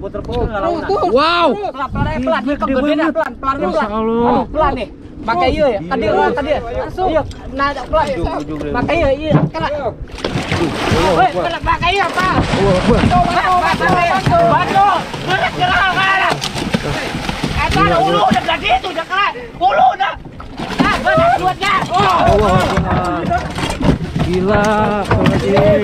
puter puter nggak. Wow. Pelan pelan aja, pelan, dia kegedean dah, pelan, pelan pelan. Aduh, pelan nih. Pakai iya ya, Tadi dia tadi. dia. Iya, nah pelan. Pakai iya, iya. Kena. Woi, kena pakai iya, Pak. Bantu. Gerak gerak gerak. Kata ada ulu udah gede itu udah kan. Ulu udah. Nah, banyak duitnya. Oh. Allah Akbar. Gila, kalau gede.